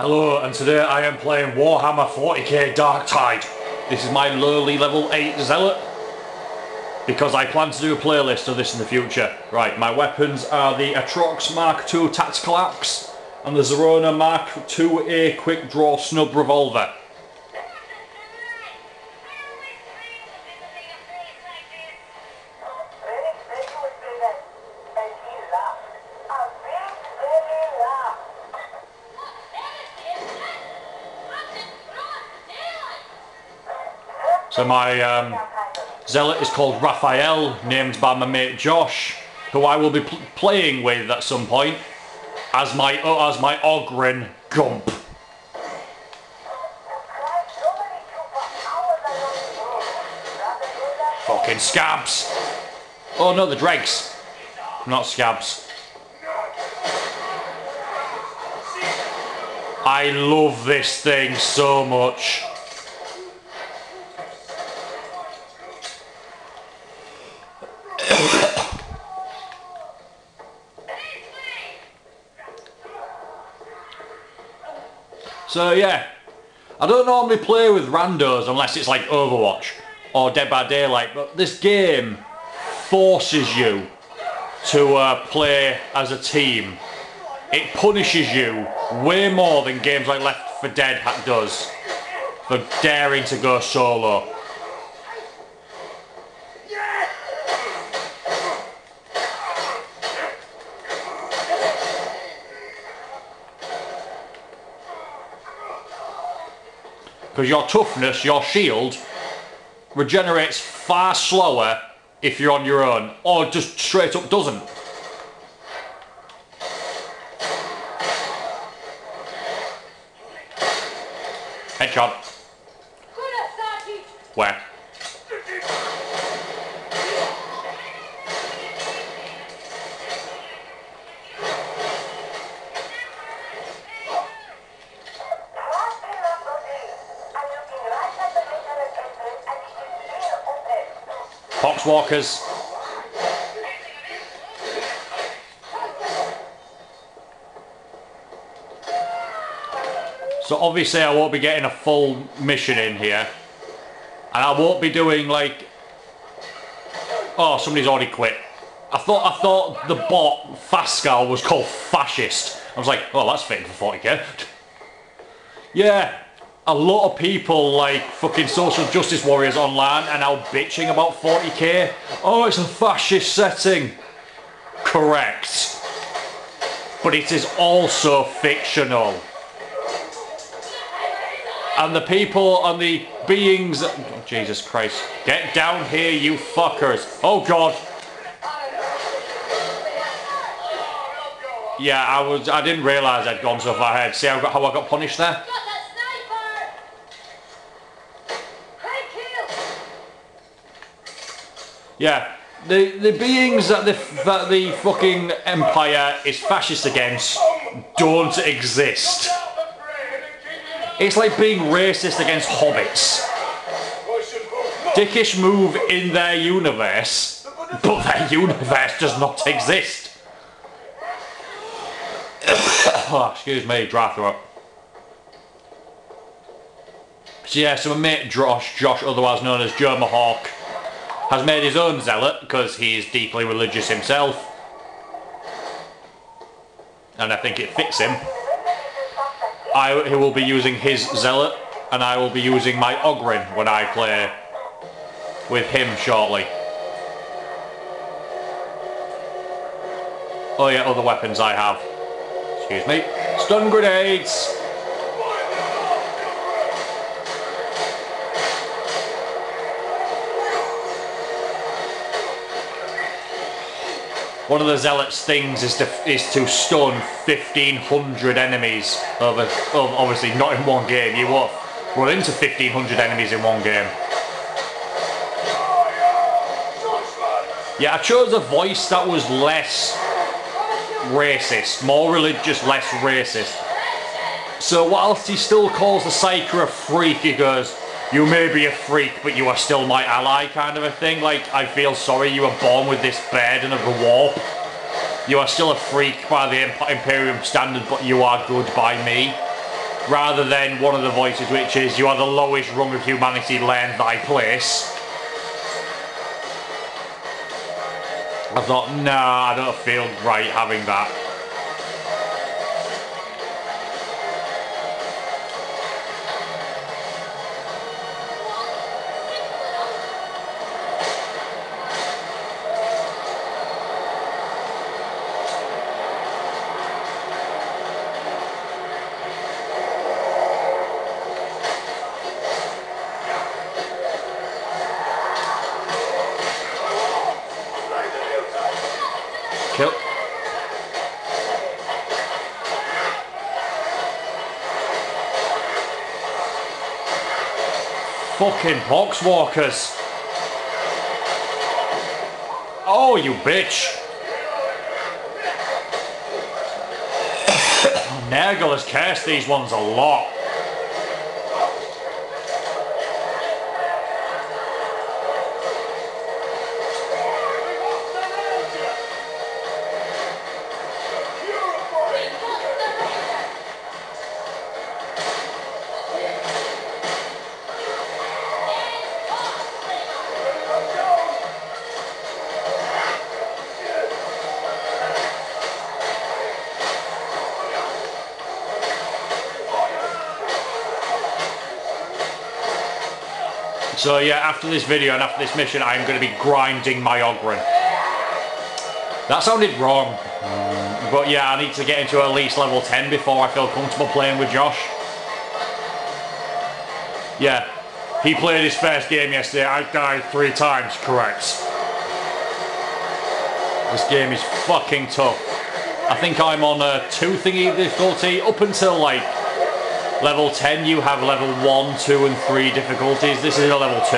Hello, and today I am playing Warhammer 40k Darktide. This is my lowly level 8 Zealot. Because I plan to do a playlist of this in the future. Right, my weapons are the Atrox Mark II Tactical Axe and the Zarona Mark II-A Quickdraw Snub Revolver. So my um, zealot is called Raphael, named by my mate Josh, who I will be pl playing with at some point as my uh, as my Ogryn Gump. Fucking scabs! Oh no, the dregs, not scabs. I love this thing so much. So yeah, I don't normally play with randos unless it's like Overwatch or Dead by Daylight, but this game forces you to uh, play as a team. It punishes you way more than games like Left 4 Dead does for daring to go solo. Because your toughness, your shield, regenerates far slower if you're on your own, or just straight up doesn't. Headshot. Where? Poxwalkers. So obviously I won't be getting a full mission in here. And I won't be doing like... Oh, somebody's already quit. I thought I thought the bot Fascal was called Fascist. I was like, oh that's fitting for 40k. yeah, a lot of people like fucking social justice warriors online are now bitching about 40k. Oh, it's a fascist setting. Correct. But it is also fictional. And the people and the beings... Oh, Jesus Christ. Get down here, you fuckers. Oh, God. Yeah, I was. I didn't realise I'd gone so far ahead. See how, how I got punished there? Yeah, the the beings that the that the fucking empire is fascist against don't exist. It's like being racist against hobbits. Dickish move in their universe, but their universe does not exist. oh, excuse me, dry throat. So yeah, so my mate Josh, Josh, otherwise known as Joe Mahawk, has made his own zealot because he is deeply religious himself. And I think it fits him. I he will be using his zealot and I will be using my Ogryn when I play with him shortly. Oh yeah, other weapons I have. Excuse me. Stun grenades! One of the zealots' things is to is to stun 1,500 enemies. Over, um, obviously not in one game. You won't run into 1,500 enemies in one game. Yeah, I chose a voice that was less racist, more religious, less racist. So whilst he still calls the Psyker a freak, he goes, you may be a freak, but you are still my ally kind of a thing. Like, I feel sorry you were born with this burden of the warp. You are still a freak by the Imperium standard, but you are good by me. rather than one of the voices which is you are the lowest rung of humanity, learn thy place. I thought, nah, I don't feel right having that. Fucking poxwalkers. Oh, you bitch. Nurgle has cursed these ones a lot. So yeah, after this video and after this mission, I'm going to be grinding my Ogryn. That sounded wrong. But yeah, I need to get into at least level 10 before I feel comfortable playing with Josh. Yeah, he played his first game yesterday. I died three times, correct. This game is fucking tough. I think I'm on a two thingy difficulty up until like Level 10 you have level 1, 2 and 3 difficulties. This is a level 2.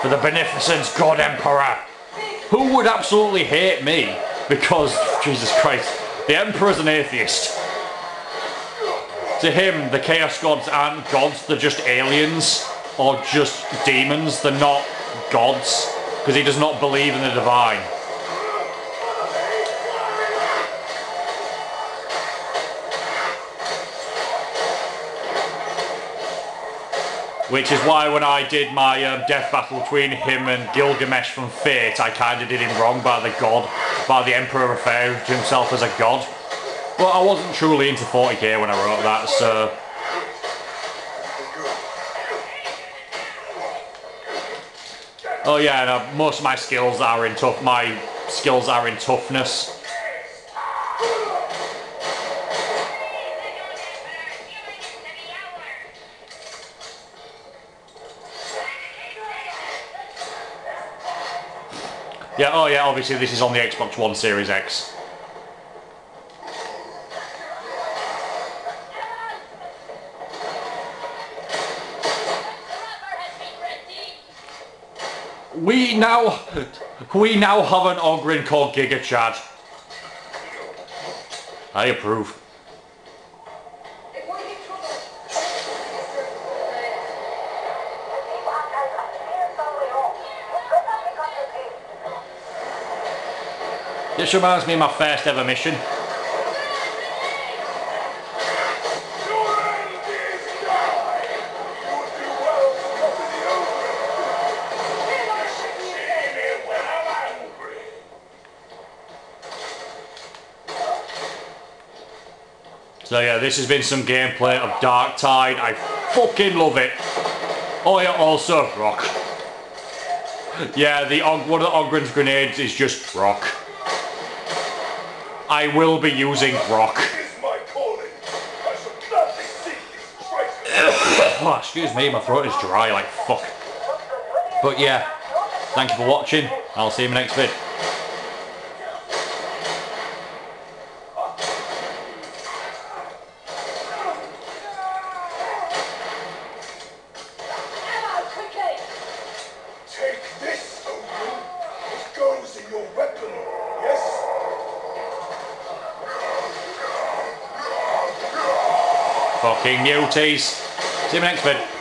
For the beneficent God Emperor, who would absolutely hate me because, Jesus Christ, the Emperor's an atheist. To him, the Chaos Gods aren't gods, they're just aliens or just demons. They're not gods because he does not believe in the divine. Which is why when I did my um, death battle between him and Gilgamesh from Fate, I kind of did him wrong by the god, by the Emperor referring to himself as a god. But I wasn't truly into 40k when I wrote that, so Oh yeah, no, uh, most of my skills are in tough. My skills are in toughness. Yeah, oh yeah, obviously this is on the Xbox One Series X. We now, we now have an Ogryn called Giga Chad. I approve. This reminds me of my first ever mission. So yeah, this has been some gameplay of Darktide. I fucking love it. Oh yeah, also rock. Yeah, the one of the Ogryn's grenades is just rock. I will be using rock. oh, excuse me, my throat is dry like fuck. But yeah, thank you for watching. I'll see you in the next vid. Fucking muties. See you next vid.